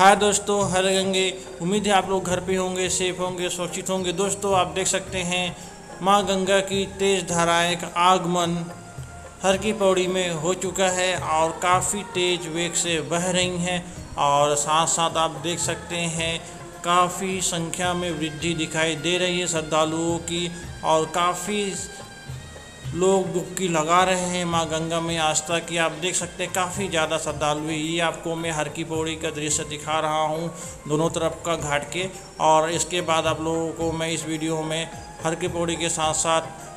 हाय दोस्तों, हर गंगे। उम्मीद है आप लोग घर पे होंगे, सेफ़ होंगे, सुरक्षित होंगे। दोस्तों, आप देख सकते हैं माँ गंगा की तेज धाराएँ का आगमन हर की पौड़ी में हो चुका है और काफ़ी तेज वेग से बह रही हैं और साथ साथ आप देख सकते हैं काफ़ी संख्या में वृद्धि दिखाई दे रही है श्रद्धालुओं की और काफ़ी लोग डुबकी लगा रहे हैं। माँ गंगा में आस्था की आप देख सकते हैं, काफ़ी ज़्यादा श्रद्धालु है। ये आपको मैं हर की पौड़ी का दृश्य दिखा रहा हूँ, दोनों तरफ़ का घाट के। और इसके बाद आप लोगों को मैं इस वीडियो में हर की पौड़ी के साथ साथ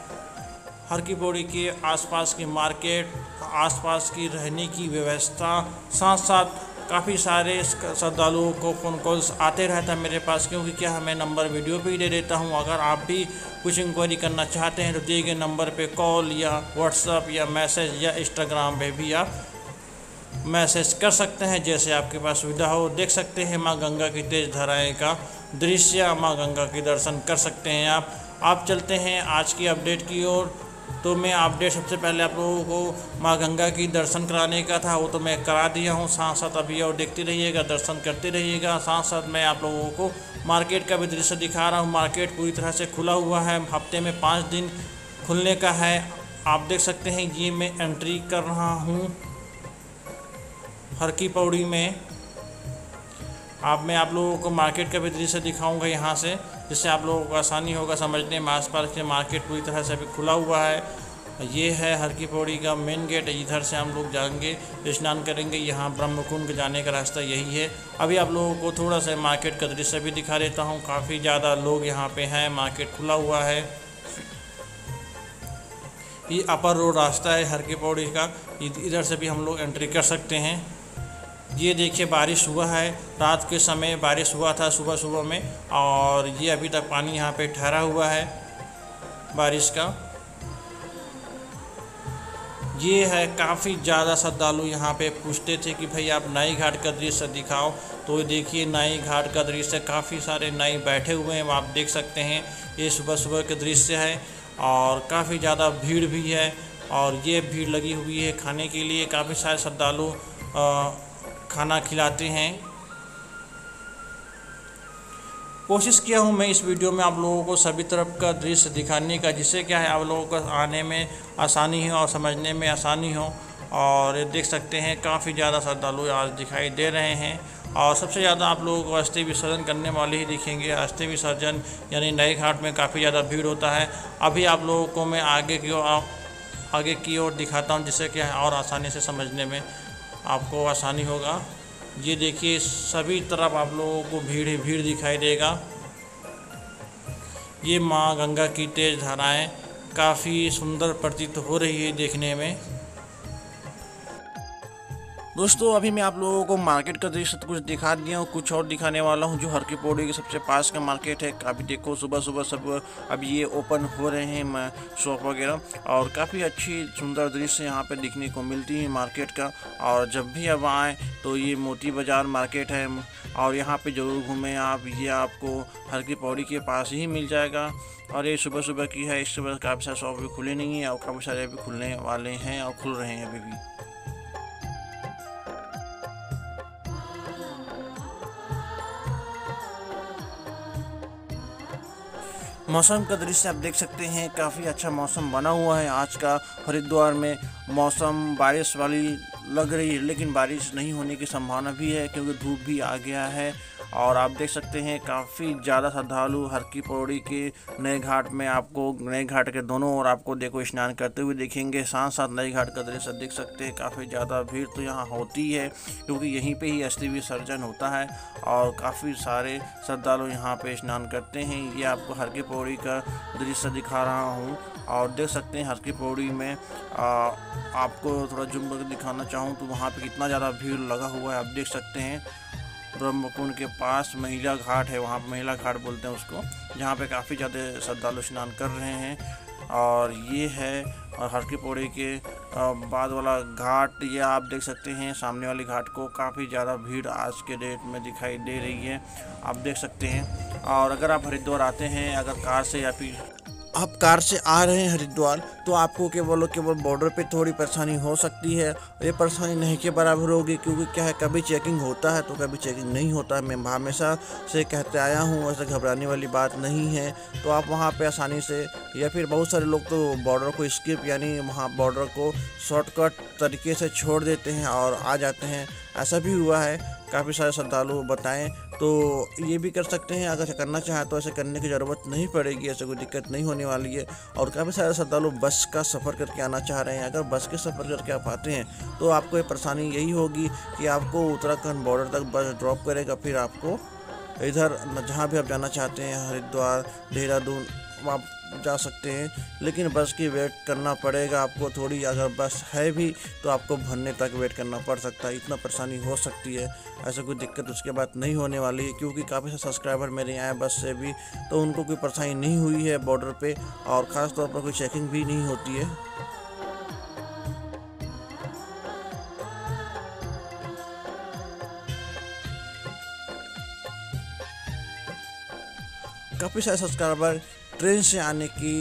हर की पौड़ी के आसपास की मार्केट, आसपास की रहने की व्यवस्था साथ साथ काफ़ी सारे श्रद्धालुओं को फ़ोन कॉल्स आते रहता है मेरे पास, क्योंकि क्या मैं नंबर वीडियो पे ही दे देता हूँ। अगर आप भी कुछ इंक्वायरी करना चाहते हैं तो दिए गए नंबर पे कॉल या व्हाट्सअप या मैसेज या इंस्टाग्राम पे भी आप मैसेज कर सकते हैं। जैसे आपके पास सुविधा हो, देख सकते हैं माँ गंगा की तेज धाराएँ का दृश्य, माँ गंगा के दर्शन कर सकते हैं आप। आप चलते हैं आज की अपडेट की ओर। तो मैं अपडेट सबसे पहले आप लोगों को माँ गंगा की दर्शन कराने का था, वो तो मैं करा दिया हूँ। साथ साथ अभी और देखते रहिएगा, दर्शन करते रहिएगा। साथ साथ मैं आप लोगों को मार्केट का भी दृश्य दिखा रहा हूँ। मार्केट पूरी तरह से खुला हुआ है। हफ़्ते में पाँच दिन खुलने का है। आप देख सकते हैं, ये मैं एंट्री कर रहा हूँ हर की पौड़ी में। आप, मैं आप लोगों को मार्केट का भी दृश्य दिखाऊँगा यहाँ से। जिससे आप लोगों को आसानी होगा समझने में। आसपास के मार्केट पूरी तरह से अभी खुला हुआ है। ये है हर की पौड़ी का मेन गेट। इधर से हम लोग जाएँगे, स्नान करेंगे। यहाँ ब्रह्मकुंड जाने का रास्ता यही है। अभी आप लोगों को थोड़ा सा मार्केट का दृश्य भी दिखा देता हूँ। काफ़ी ज़्यादा लोग यहाँ पे हैं। मार्केट खुला हुआ है। ये अपर रोड रास्ता है हर की पौड़ी का। इधर से भी हम लोग एंट्री कर सकते हैं। ये देखिए बारिश हुआ है, रात के समय बारिश हुआ था सुबह सुबह में और ये अभी तक पानी यहाँ पे ठहरा हुआ है बारिश का। ये है काफ़ी ज़्यादा श्रद्धालु यहाँ पे पूछते थे कि भाई आप नई घाट का दृश्य दिखाओ। तो देखिए नाई घाट का दृश्य, काफ़ी सारे नाई बैठे हुए हैं, आप देख सकते हैं, ये सुबह सुबह का दृश्य है और काफ़ी ज़्यादा भीड़ भी है और ये भीड़ लगी हुई है खाने के लिए। काफ़ी सारे श्रद्धालु खाना खिलाते हैं। कोशिश किया हूँ मैं इस वीडियो में आप लोगों को सभी तरफ़ का दृश्य दिखाने का, जिससे क्या है, आप लोगों को आने में आसानी हो और समझने में आसानी हो। और देख सकते हैं, काफ़ी ज़्यादा श्रद्धालु आज दिखाई दे रहे हैं। और सबसे ज़्यादा आप लोगों को अस्थि विसर्जन करने वाले ही दिखेंगे। अस्थि विसर्जन यानी नए घाट में काफ़ी ज़्यादा भीड़ होता है। अभी आप लोगों को मैं आगे की ओर आगे की ओर दिखाता हूँ, जिससे क्या है, और आसानी से समझने में आपको आसानी होगा। ये देखिए, सभी तरफ़ आप लोगों को भीड़ ही भीड़ दिखाई देगा। ये माँ गंगा की तेज धाराएँ काफ़ी सुंदर प्रतीत हो रही है देखने में। दोस्तों, अभी मैं आप लोगों को मार्केट का दृश्य कुछ दिखा दिया हूँ, कुछ और दिखाने वाला हूँ, जो हर की पौड़ी के सबसे पास का मार्केट है। अभी देखो सुबह सुबह सब, अब ये ओपन हो रहे हैं शॉप वगैरह, और काफ़ी अच्छी सुंदर दृश्य यहाँ पे दिखने को मिलती है मार्केट का। और जब भी अब आएँ तो ये मोती बाज़ार मार्केट है और यहाँ पर ज़रूर घूमें आप, ये आपको हर की पौड़ी के पास ही मिल जाएगा। और ये सुबह सुबह की है, इस सुबह काफ़ी सारे शॉप भी खुले नहीं है, और काफ़ी सारे अभी खुलने वाले हैं, और खुल रहे हैं अभी भी। मौसम का दृश्य आप देख सकते हैं, काफ़ी अच्छा मौसम बना हुआ है आज का हरिद्वार में। मौसम बारिश वाली लग रही है, लेकिन बारिश नहीं होने की संभावना भी है, क्योंकि धूप भी आ गया है। और आप देख सकते हैं काफ़ी ज़्यादा श्रद्धालु हर की पौड़ी के नए घाट में आपको नए घाट के दोनों ओर आपको देखो स्नान करते हुए देखेंगे। साथ साथ नए घाट का दृश्य देख सकते हैं काफ़ी ज़्यादा भीड़ तो यहाँ होती है क्योंकि यहीं पे ही अस्थि विसर्जन होता है और काफ़ी सारे श्रद्धालु यहाँ पे स्नान करते हैं। ये आपको हर की पौड़ी का दृश्य दिखा रहा हूँ और देख सकते हैं हर की पौड़ी में आ, आपको थोड़ा जुम्मन दिखाना चाहूँ तो वहाँ पे कितना ज़्यादा भीड़ लगा हुआ है आप देख सकते हैं। ब्रह्मकुंड के पास महिला घाट है, वहाँ पर महिला घाट बोलते हैं उसको, जहाँ पे काफ़ी ज़्यादा श्रद्धालु स्नान कर रहे हैं। और ये है हर की पौड़ी के बाद वाला घाट, ये आप देख सकते हैं, सामने वाली घाट को काफ़ी ज़्यादा भीड़ आज के डेट में दिखाई दे रही है, आप देख सकते हैं। और अगर आप हरिद्वार आते हैं, अगर कार से या फिर आप कार से आ रहे हैं हरिद्वार तो आपको केवल केवल बॉर्डर पे थोड़ी परेशानी हो सकती है। ये परेशानी नहीं के बराबर होगी, क्योंकि क्या है, कभी चेकिंग होता है तो कभी चेकिंग नहीं होता है। मैं हमेशा से कहते आया हूँ, ऐसे घबराने वाली बात नहीं है। तो आप वहाँ पे आसानी से, या फिर बहुत सारे लोग तो बॉर्डर को स्किप यानी वहाँ बॉर्डर को शॉर्टकट तरीके से छोड़ देते हैं और आ जाते हैं। ऐसा भी हुआ है, काफ़ी सारे श्रद्धालु बताएँ तो ये भी कर सकते हैं, अगर करना चाहें तो ऐसे करने की ज़रूरत नहीं पड़ेगी, ऐसे कोई दिक्कत नहीं होने वाली है। और काफ़ी सारे श्रद्धालु बस का सफ़र करके आना चाह रहे हैं। अगर बस के सफ़र करके आप आते हैं तो आपको ये परेशानी यही होगी कि आपको उत्तराखंड बॉर्डर तक बस ड्रॉप करेगा, फिर आपको इधर जहाँ भी आप जाना चाहते हैं, हरिद्वार, देहरादून आप जा सकते हैं, लेकिन बस की वेट करना पड़ेगा आपको थोड़ी। अगर बस है भी तो आपको भरने तक वेट करना पड़ सकता है, इतना परेशानी हो सकती है। ऐसा कोई दिक्कत उसके बाद नहीं होने वाली है, क्योंकि काफ़ी सारे सब्सक्राइबर मेरे आए बस से भी तो उनको कोई परेशानी नहीं हुई है बॉर्डर पर और ख़ास तौर पर कोई चेकिंग भी नहीं होती है। काफ़ी सारे सब्सक्राइबर ट्रेन से आने की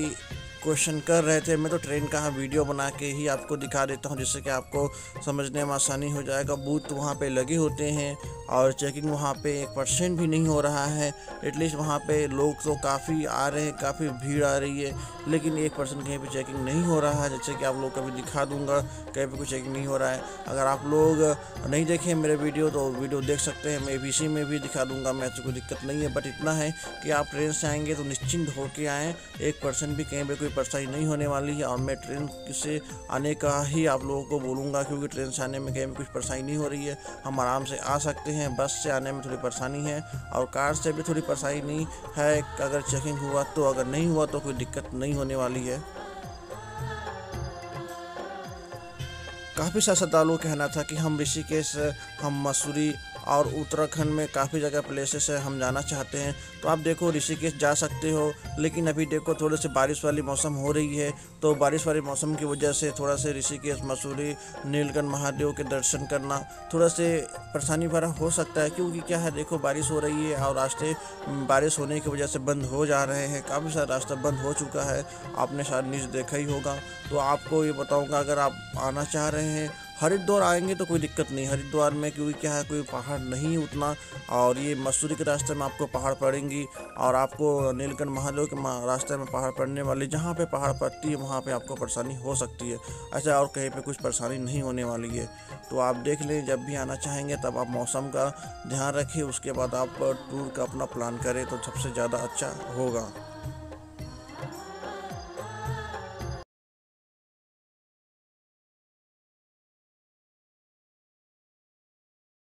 क्वेश्चन कर रहे थे। मैं तो ट्रेन का वीडियो बना के ही आपको दिखा देता हूँ, जिससे कि आपको समझने में आसानी हो जाएगा। बूथ वहाँ पे लगे होते हैं और चेकिंग वहाँ पे एक परसेंट भी नहीं हो रहा है। एटलीस्ट वहाँ पे लोग तो काफ़ी आ रहे हैं, काफ़ी भीड़ आ रही है, लेकिन एक परसेंट कहीं पे चेकिंग नहीं हो रहा है। जैसे कि आप लोग कभी दिखा दूँगा, कहीं पे कोई चेकिंग नहीं हो रहा है। अगर आप लोग नहीं देखें मेरे वीडियो तो वीडियो देख सकते हैं। मैं बी में भी दिखा दूँगा, मैं कोई दिक्कत नहीं है। बट इतना है कि आप ट्रेन से आएँगे तो निश्चिंत होकर आएँ। एक भी कहीं पर कोई परेशानी नहीं होने वाली है और मैं ट्रेन से आने का ही आप लोगों को बोलूँगा क्योंकि ट्रेन से आने में कहीं कुछ परेशानी नहीं हो रही है। हम आराम से आ सकते हैं, बस से आने में थोड़ी परेशानी है और कार से भी थोड़ी परेशानी है। अगर चेकिंग हुआ तो अगर नहीं हुआ तो कोई दिक्कत नहीं होने वाली है। काफ़ी सारे श्रद्धालुओं कहना था कि हम ऋषिकेश, हम मसूरी और उत्तराखंड में काफ़ी जगह प्लेसेस है, हम जाना चाहते हैं। तो आप देखो, ऋषिकेश जा सकते हो, लेकिन अभी देखो, थोड़े से बारिश वाली मौसम हो रही है। तो बारिश वाले मौसम की वजह से थोड़ा से ऋषिकेश, मसूरी नीलगढ़ महादेव के दर्शन करना, थोड़ा से परेशानी भरा हो सकता है, क्योंकि क्या है, देखो बारिश हो रही है और रास्ते बारिश होने की वजह से बंद हो जा रहे हैं। काफ़ी सारा रास्ता बंद हो चुका है, आपने शायद न्यूज़ देखा ही होगा। तो आपको ये बताऊँगा, अगर आप आना चाह रहे हैं हरिद्वार आएँगे तो कोई दिक्कत नहीं। हरिद्वार में क्योंकि क्या है, कोई पहाड़ नहीं उतना और ये मसूरी के रास्ते में आपको पहाड़ पड़ेंगी और आपको नीलकंठ महादेव के रास्ते में पहाड़ पड़ने वाली, जहाँ पे पहाड़ पड़ती है, वहाँ पे आपको परेशानी हो सकती है। ऐसा और कहीं पे कुछ परेशानी नहीं होने वाली है। तो आप देख लें, जब भी आना चाहेंगे तब आप मौसम का ध्यान रखें, उसके बाद आप टूर का अपना प्लान करें तो सबसे ज़्यादा अच्छा होगा।